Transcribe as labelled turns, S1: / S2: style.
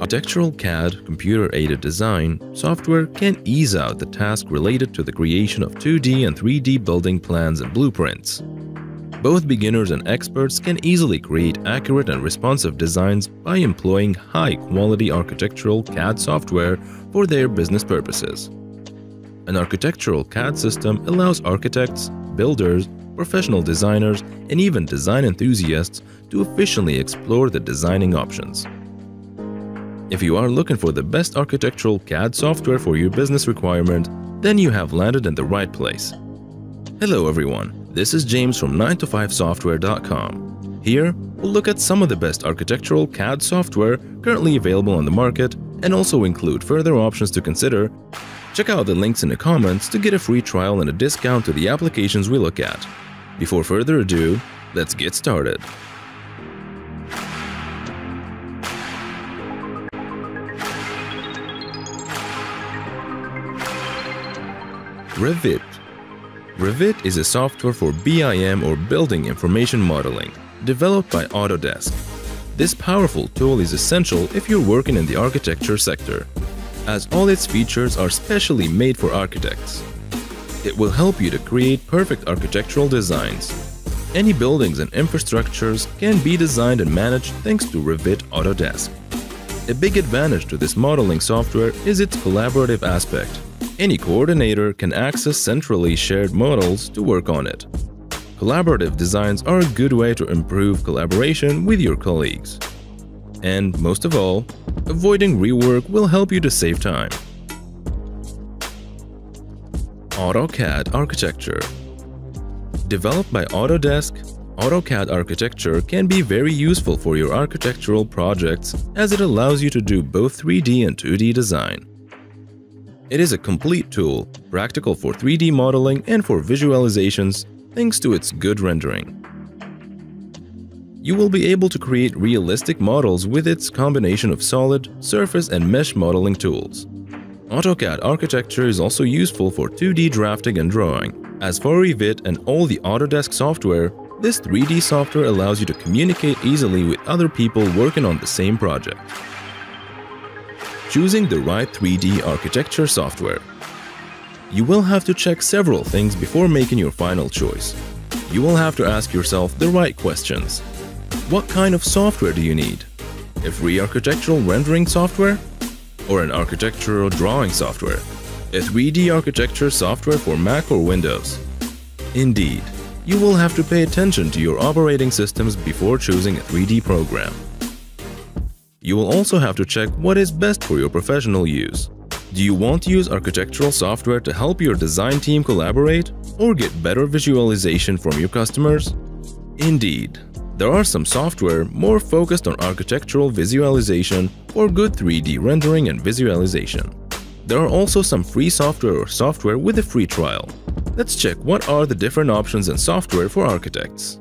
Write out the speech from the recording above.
S1: Architectural CAD computer-aided design software can ease out the task related to the creation of 2D and 3D building plans and blueprints. Both beginners and experts can easily create accurate and responsive designs by employing high-quality architectural CAD software for their business purposes. An architectural CAD system allows architects, builders, professional designers, and even design enthusiasts to efficiently explore the designing options. If you are looking for the best architectural CAD software for your business requirement, then you have landed in the right place. Hello everyone, this is James from 9to5software.com. Here, we'll look at some of the best architectural CAD software currently available on the market and also include further options to consider. Check out the links in the comments to get a free trial and a discount to the applications we look at. Before further ado, let's get started. Revit Revit is a software for BIM or Building Information Modeling, developed by Autodesk. This powerful tool is essential if you're working in the architecture sector, as all its features are specially made for architects. It will help you to create perfect architectural designs. Any buildings and infrastructures can be designed and managed thanks to Revit Autodesk. A big advantage to this modeling software is its collaborative aspect. Any coordinator can access centrally shared models to work on it. Collaborative designs are a good way to improve collaboration with your colleagues. And most of all, avoiding rework will help you to save time. AutoCAD Architecture Developed by Autodesk, AutoCAD architecture can be very useful for your architectural projects as it allows you to do both 3D and 2D design. It is a complete tool, practical for 3D modeling and for visualizations thanks to its good rendering. You will be able to create realistic models with its combination of solid, surface, and mesh modeling tools. AutoCAD architecture is also useful for 2D drafting and drawing. As for Revit and all the Autodesk software, this 3D software allows you to communicate easily with other people working on the same project choosing the right 3D architecture software. You will have to check several things before making your final choice. You will have to ask yourself the right questions. What kind of software do you need? A free architectural rendering software? Or an architectural drawing software? A 3D architecture software for Mac or Windows? Indeed, you will have to pay attention to your operating systems before choosing a 3D program. You will also have to check what is best for your professional use. Do you want to use architectural software to help your design team collaborate or get better visualization from your customers? Indeed, there are some software more focused on architectural visualization or good 3D rendering and visualization. There are also some free software or software with a free trial. Let's check what are the different options and software for architects.